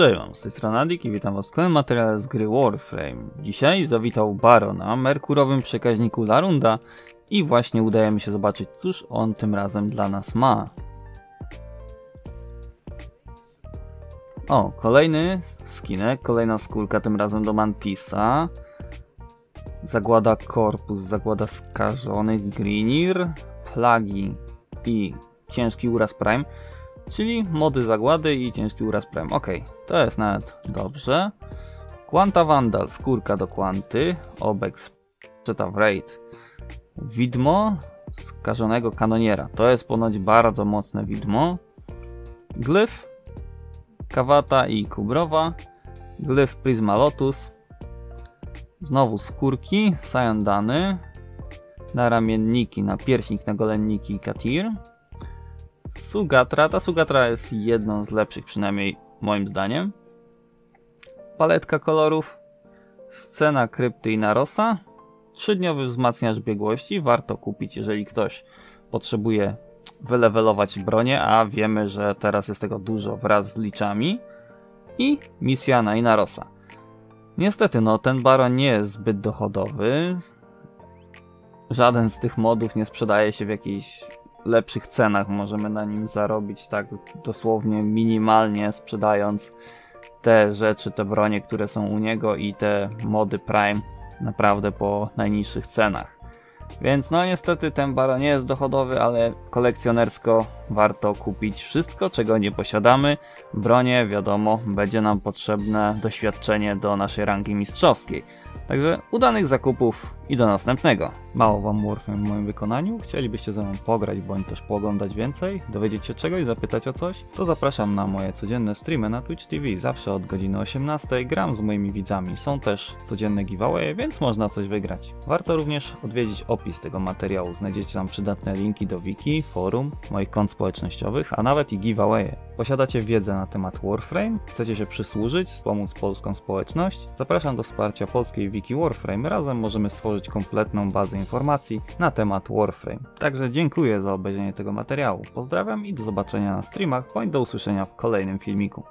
Cześć, mam z tej strony Adik i witam was w kolejnym materiale z gry Warframe. Dzisiaj zawitał Baron na merkurowym przekaźniku Larunda i właśnie udajemy się zobaczyć, cóż on tym razem dla nas ma. O, kolejny skinek, kolejna skórka, tym razem do Mantisa. Zagłada korpus, zagłada skażonych, Greenir, plagi i ciężki uraz Prime. Czyli mody zagłady i ciężki uraz prem. Ok, to jest nawet dobrze. Quanta Vandal, skórka do Quanty. Obex, czyta w raid. Widmo skażonego kanoniera. To jest ponoć bardzo mocne widmo. Glyf, Kawata i Kubrowa. Glyf Prisma Lotus. Znowu skórki, Sayandany. Na ramienniki, na pierśnik, na golenniki Katir. Sugatra. Ta Sugatra jest jedną z lepszych, przynajmniej moim zdaniem. Paletka kolorów. Scena krypty i narosa. Trzydniowy wzmacniacz biegłości. Warto kupić, jeżeli ktoś potrzebuje wylewelować bronię, a wiemy, że teraz jest tego dużo wraz z liczami. I misja na Inarosa. Niestety, no ten baron nie jest zbyt dochodowy. Żaden z tych modów nie sprzedaje się w jakiejś lepszych cenach możemy na nim zarobić tak dosłownie minimalnie sprzedając te rzeczy, te bronie, które są u niego i te mody Prime naprawdę po najniższych cenach. Więc no niestety ten baron nie jest dochodowy, ale kolekcjonersko warto kupić wszystko, czego nie posiadamy. Bronie, wiadomo, będzie nam potrzebne doświadczenie do naszej rangi mistrzowskiej. Także udanych zakupów i do następnego. Mało wam Warframe w moim wykonaniu? Chcielibyście ze mną pograć bądź też pooglądać więcej? Dowiedzieć się czegoś? Zapytać o coś? To zapraszam na moje codzienne streamy na Twitch TV. Zawsze od godziny 18 gram z moimi widzami. Są też codzienne giveaway, więc można coś wygrać. Warto również odwiedzić opis tego materiału. Znajdziecie tam przydatne linki do wiki, forum, moich kont społecznościowych, a nawet i giveawaye. Posiadacie wiedzę na temat Warframe? Chcecie się przysłużyć, wspomóc polską społeczność? Zapraszam do wsparcia polskiej wiki Warframe. Razem możemy stworzyć kompletną bazę informacji na temat Warframe. Także dziękuję za obejrzenie tego materiału. Pozdrawiam i do zobaczenia na streamach, bądź do usłyszenia w kolejnym filmiku.